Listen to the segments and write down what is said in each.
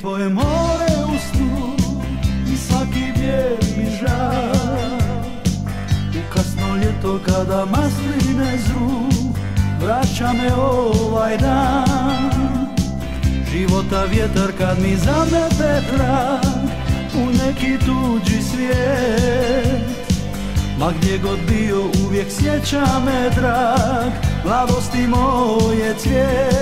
tvoje more u snu i svaki bijeli žal U kasno ljeto kada masline zru Vraća me ovaj dan. Života vjetar kad mi zamete trag U neki tuđi svijet. Ma gdje god bio uvijek sjeća me drag Mladosti moje cvijet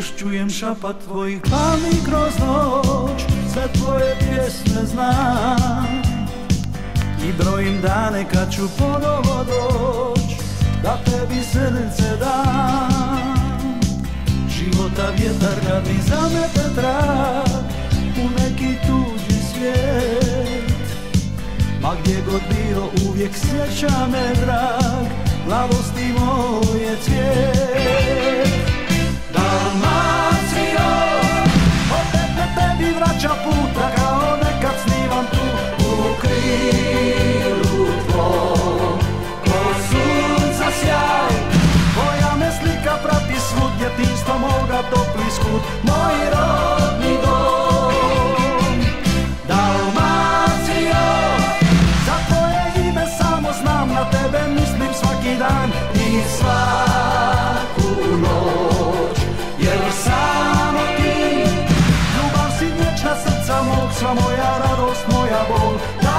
Još čujem šapat tvojih palmi kroz noć Sve tvoje pjesme znam. I brojim dane kad ću ponovo doć Da tebi srce dam. Života vjetar kad mi zamete trag U neki tuđi svijet. Ma gdje god bio uvijek sjeća me drag Mladosti moje cvijet kud moj rodni dom. Dalmacijo Za tvoje ime samo znam Na tebe mislim svaki dan I svaku noć. Jer sam ti Ljubav si vječna srca mog Sva moja radost, moja bol.